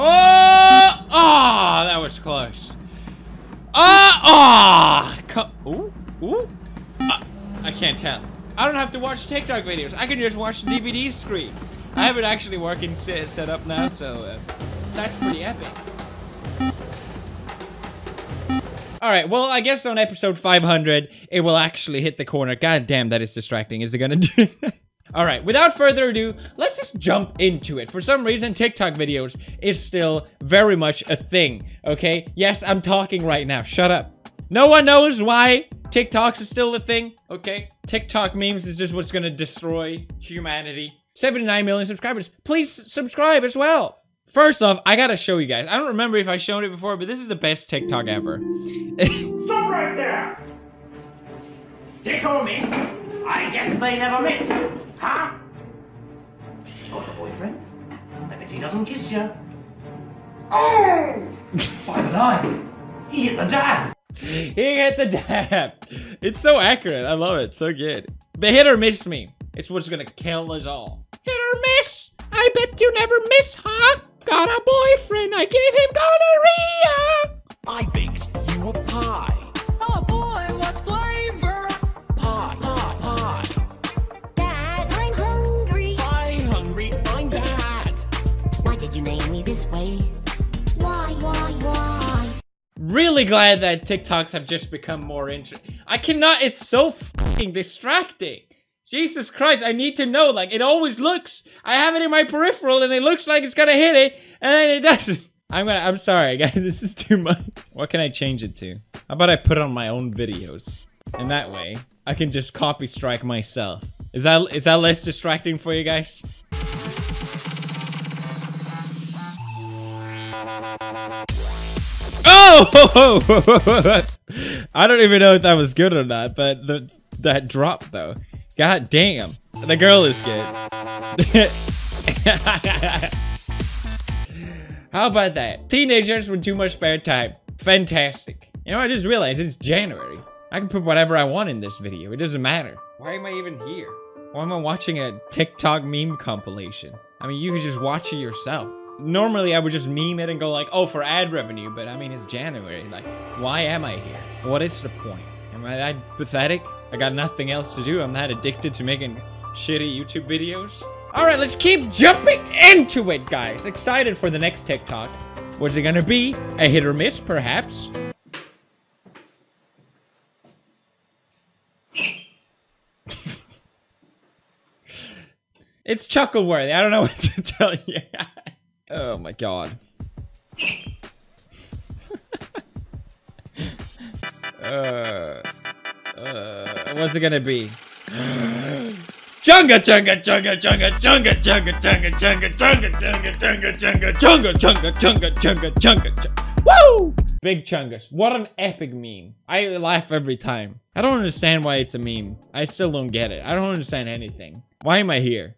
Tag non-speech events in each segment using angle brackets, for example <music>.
Oh! Oh, that was close. Ah! Oh! Ooh! Ooh! Uh, I can't tell. I don't have to watch TikTok videos. I can just watch the DVD screen. I have it actually working set, set up now, so uh, that's pretty epic. Alright, well, I guess on episode 500, it will actually hit the corner. God damn, that is distracting. Is it gonna do Alright, without further ado, let's just jump into it. For some reason, TikTok videos is still very much a thing, okay? Yes, I'm talking right now. Shut up. No one knows why TikToks is still a thing, okay? TikTok memes is just what's gonna destroy humanity. 79 million subscribers. Please subscribe as well. First off, I gotta show you guys. I don't remember if I showed it before, but this is the best TikTok ever. Stop right there! Hit or miss? I guess they never miss. Huh? Got a boyfriend? I bet he doesn't kiss you. Oh! By the line, he hit the dab. he hit the dab. It's so accurate. I love it. So good. The hit or miss me. It's what's gonna kill us all. Hit or miss? I bet you never miss, huh? Got a boyfriend. I gave him gonorrhea. I baked you a pie. Oh boy, what this way? Why, why, why? Really glad that TikToks have just become more interesting. I cannot. It's so distracting. Jesus Christ, I need to know. Like, it always looks. I have it in my peripheral and it looks like it's gonna hit it, and then it doesn't. <laughs> I'm gonna, I'm sorry, <laughs> guys. This is too much. What can I change it to? How about I put on my own videos? And that way, I can just copy strike myself. Is that, is that less distracting for you guys? Oh! <laughs> I don't even know if that was good or not, but the, that drop though. God damn. The girl is good. <laughs> How about that? Teenagers with too much spare time. Fantastic. You know, I just realized it's January. I can put whatever I want in this video. It doesn't matter. Why am I even here? Why am I watching a TikTok meme compilation? I mean, you could just watch it yourself. Normally, I would just meme it and go like, oh, for ad revenue, but I mean, it's January. Like, why am I here? What is the point? Am I that pathetic? I got nothing else to do. I'm that addicted to making shitty YouTube videos. All right, let's keep jumping into it, guys. Excited for the next TikTok. Was it gonna be a hit or miss, perhaps? <laughs> it's chuckle worthy. I don't know <laughs> what to tell you. <laughs> oh my god. uh, uh, what's it gonna be? Chunga chunga chunga chunga chunga chunga chunga chunga chunga chunga chunga chunga chunga chunga chunga chunga chunga chunga Woo! Big chungus. What an epic meme. I laugh every time. I don't understand why it's a meme. I still don't get it. I don't understand anything. Why am I here?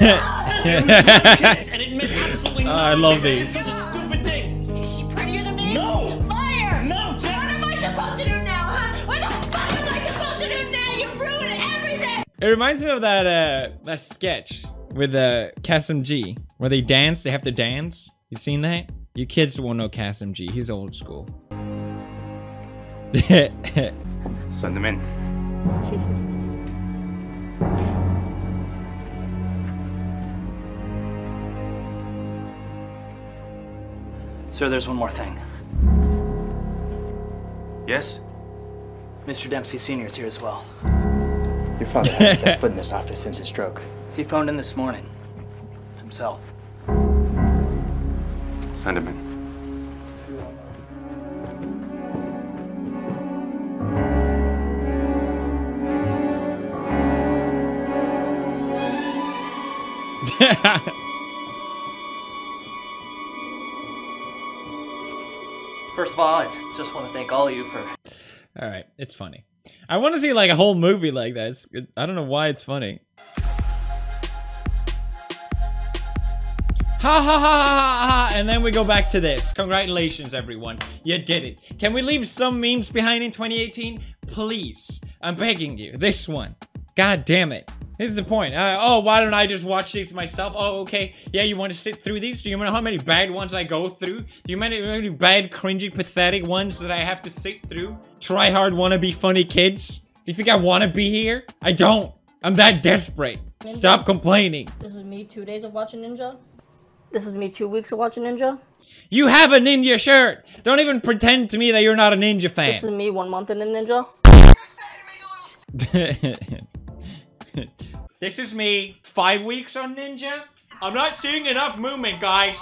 I and it meant absolutely I love these. Such a stupid thing. Is she prettier than me? No. Liar! No, What am I supposed to do now, huh? What the fuck am I supposed to do now? You ruined everything! It reminds me of that uh that sketch with uh Kasim G where they dance, they have to dance. You seen that? You kids won't know Kasim G. He's old school. <laughs> Send them in. <laughs> Sir, there's one more thing. Yes? Mr. Dempsey Sr. is here as well. Your father hasn't stepped foot in this office since his stroke. <laughs> He phoned in this morning. Himself. Send him in. <laughs> First of all, I just want to thank all of you for All right, it's funny. I want to see like a whole movie like that. It's, it, I don't know why it's funny. Ha ha ha ha ha ha! And then we go back to this. Congratulations, everyone. You did it. Can we leave some memes behind in 2018? Please. I'm begging you. This one. God damn it. This is the point. Uh, oh, why don't I just watch these myself? Oh, okay. Yeah, you want to sit through these? Do you know how many bad ones I go through? Do you know how many bad, cringy, pathetic ones that I have to sit through? Try hard, wanna be funny kids? Do you think I want to be here? I don't. I'm that desperate. Stop complaining. This is me two days of watching Ninja. This is me two weeks of watching Ninja. You have a ninja shirt. Don't even pretend to me that you're not a ninja fan. This is me one month in the Ninja. <laughs> this is me five weeks on ninja. I'm not seeing enough movement, guys.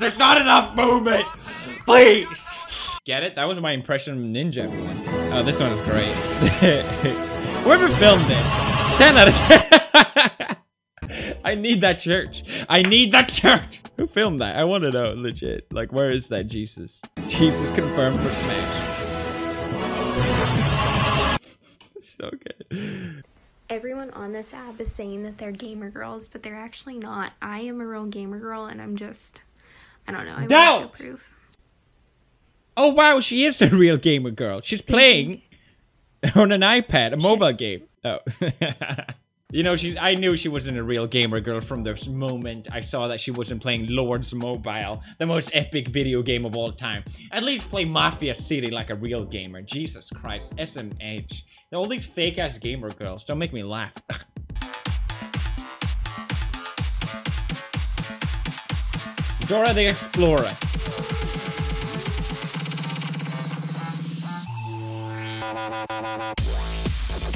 There's not enough movement. Please. Get it? That was my impression of ninja, everyone. Oh, this one is great. <laughs> Whoever filmed this, 10 out of 10. <laughs> I need that church. I need that church. Who filmed that? I want to know, legit. Like, where is that Jesus? Jesus confirmed for Smash. <laughs> so good. Everyone on this app is saying that they're gamer girls, but they're actually not. I am a real gamer girl, and I'm just, I don't know. I Doubt. proof. Oh wow, she is a <laughs> real gamer girl. She's playing <laughs> on an iPad, a mobile game. Oh. <laughs> you know, she I knew she wasn't a real gamer girl from the moment I saw that she wasn't playing Lords Mobile, the most epic video game of all time. At least play Mafia City like a real gamer. Jesus Christ, SMH. All these fake ass gamer girls. Don't make me laugh. <laughs> Dora the Explorer.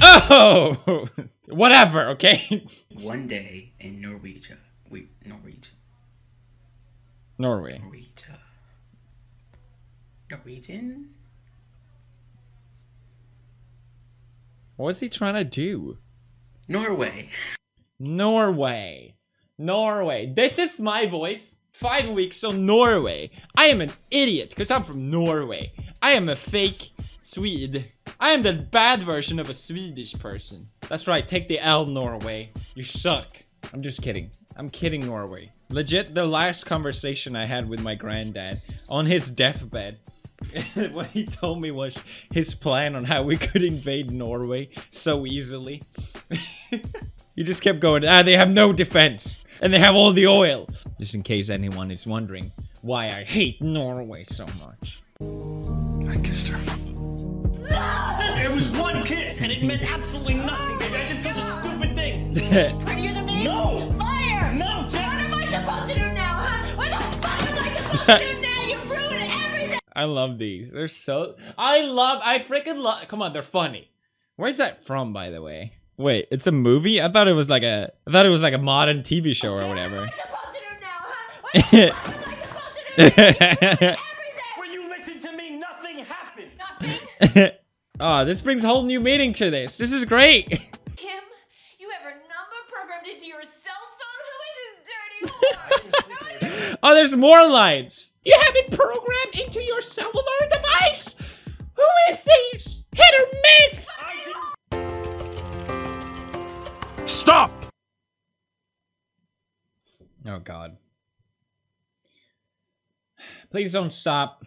Oh! <laughs> Whatever, okay? <laughs> One day in Norwegia, we Norwegia, Norway. Norwegia, Norwegian. What's he trying to do? Norway. Norway. Norway. This is my voice. Five weeks on Norway. I am an idiot because I'm from Norway. I am a fake Swede. I am the bad version of a Swedish person. That's right, take the L, Norway. You suck. I'm just kidding. I'm kidding, Norway. Legit, the last conversation I had with my granddad on his deathbed, <laughs> what he told me was his plan on how we could invade Norway so easily. <laughs> he just kept going, ah, they have no defense, and they have all the oil. Just in case anyone is wondering why I hate Norway so much. I kissed her. It was one kiss, and it meant absolutely nothing, thing. Prettier than me? No. Liar! No, What am I supposed to do now, huh? What the fuck am I supposed to <laughs> do now? You ruined everything! I love these. They're so. I love. I freaking love. Come on, they're funny. Where's that from, by the way? Wait, it's a movie? I thought it was like a. I thought it was like a modern TV show or whatever. What am I supposed to do now, huh? What the <laughs> fuck am I supposed to do now? You ruined everything! <laughs> When you listen to me, nothing happened. Nothing? oh, this brings a whole new meaning to this. This is great. Kim, you have a number programmed into your cell phone? Who is this dirty whore? <laughs> oh, there's more lines. You have it programmed into your cellular device. Who is this? Hit or miss? Stop! Oh God. Please don't stop.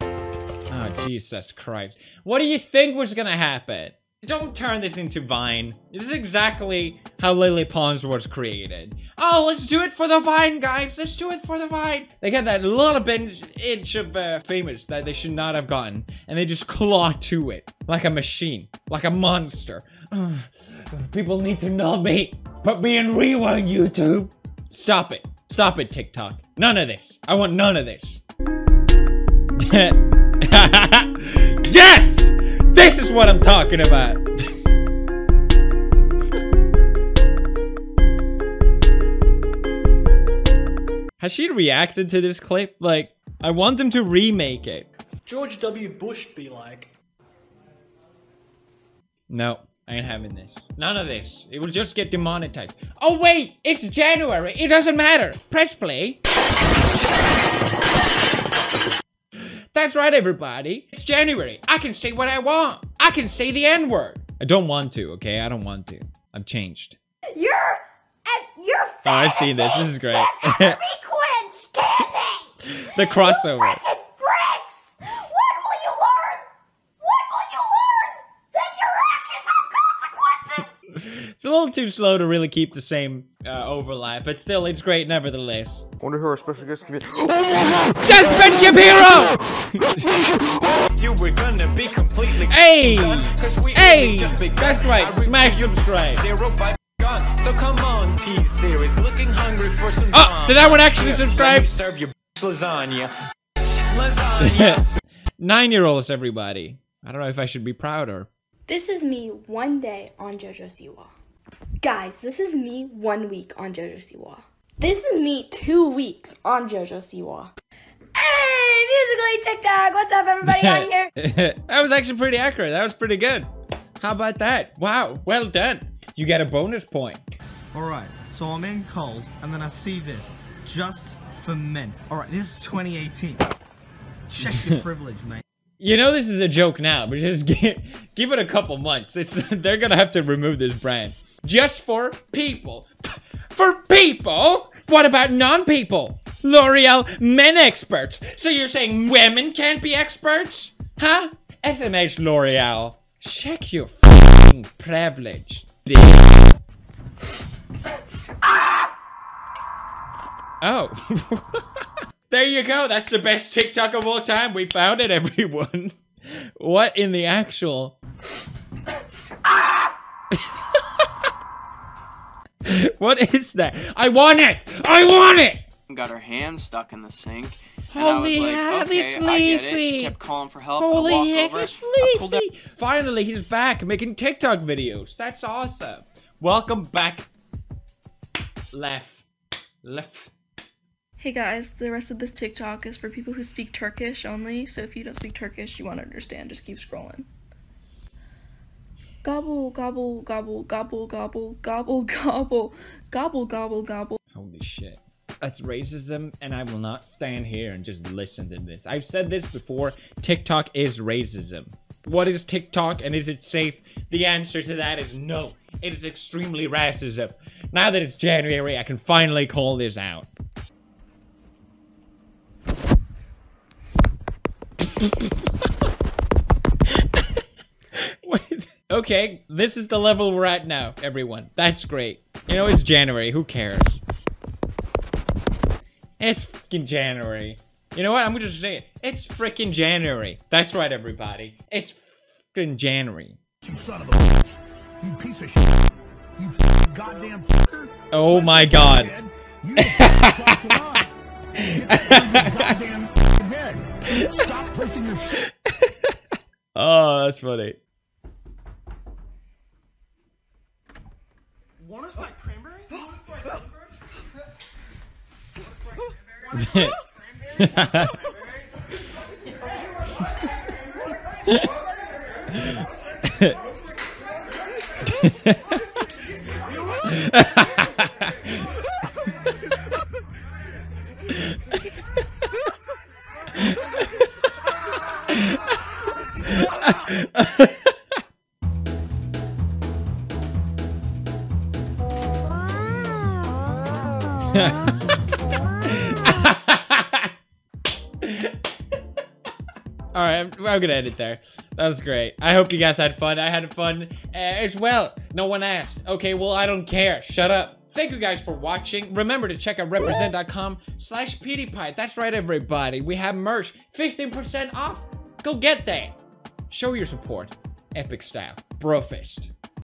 Oh Jesus Christ. What do you think was gonna happen? Don't turn this into Vine. This is exactly how Lele Pons was created. Oh, let's do it for the Vine, guys. Let's do it for the Vine. They got that little bit inch of uh, famous that they should not have gotten, and they just claw to it like a machine, like a monster. <sighs> People need to know me. Put me in rewind, YouTube. Stop it. Stop it, TikTok. None of this. I want none of this. <laughs> yes! This is what I'm talking about. Has she reacted to this clip? Like, I want them to remake it. George W. Bush be like, No, I ain't having this. None of this. It will just get demonetized. Oh wait, it's January. It doesn't matter. Press play. That's right, everybody. It's January. I can say what I want. I can say the N word. I don't want to, okay? I don't want to. I've changed. You're at your Oh, I've seen this. This is great. be quenched, can the crossover. Frickin' bricks! When will you learn? When will you learn that you're little too slow to really keep the same uh, overlap, but still, it's great nevertheless. Wonder who our special guest can be. Yes, Friendship Hero! You were gonna be completely Hey! Hey! only just begun. That's right, I smash subscribe. Zero by gun. So come on, T-Series. Looking hungry for some Oh, drama. did that one actually Let me subscribe? serve you lasagna. Lasagna. <laughs> Nine-year-olds, everybody. I don't know if I should be prouder. This is me one day on JoJo Siwa. Guys, this is me one week on JoJo Siwa. This is me two weeks on JoJo Siwa. Hey, musically TikTok. What's up, everybody on here? <laughs> that was actually pretty accurate. That was pretty good. How about that? Wow, well done. You get a bonus point. Alright, so I'm in Coles, and then I see this. Just for men. Alright, this is 2018. Check your <laughs> privilege, mate. You know this is a joke now, but just <laughs> give, give it a couple months. It's they're gonna have to remove this brand just for people. For people? What about non-people? L'Oreal men experts. So you're saying women can't be experts? Huh? SMH L'Oreal. Check your f***ing privilege, bitch. <laughs> Oh. <laughs> there you go. That's the best TikTok of all time. We found it, everyone. <laughs> What in the actual? <laughs> what is that? I want it! I want it! got her hand stuck in the sink. Holy and I was like, okay, it's I get it. She kept calling for help. Holy I walk heck, over. it's I pulled out Leafy. Finally, he's back making TikTok videos. That's awesome. Welcome back. Left. Left. Hey guys, the rest of this TikTok is for people who speak Turkish only, so if you don't speak Turkish, you want to understand, just keep scrolling. Gobble, gobble, gobble, gobble, gobble, gobble, <laughs> gobble, gobble, gobble, gobble. Holy shit. That's racism, and I will not stand here and just listen to this. I've said this before TikTok is racism. What is TikTok and is it safe? The answer to that is no. It is extremely racism. Now that it's January, I can finally call this out. <laughs> Wait. Okay, this is the level we're at now, everyone. That's great. You know, it's January. Who cares? It's freaking January. You know what? I'm gonna just say it. It's freaking January. That's right, everybody. It's freaking January. You son of a bitch. You piece of shit. You goddamn fucker. Oh my god. You fucking lie. <laughs> Get goddamn head. Stop pushing your shit. <laughs> Oh, that's funny. Want to oh. fight cranberry? <gasps> Want <laughs> cranberry? <laughs> <laughs> All right, I'm, I'm gonna end it there. That was great. I hope you guys had fun. I had fun uh, as well. No one asked. Okay, well, I don't care. Shut up. Thank you guys for watching. Remember to check out represent.com slash PewDiePie. That's right, everybody. We have merch. 15% off. Go get that. Show your support. Epic style. Brofist.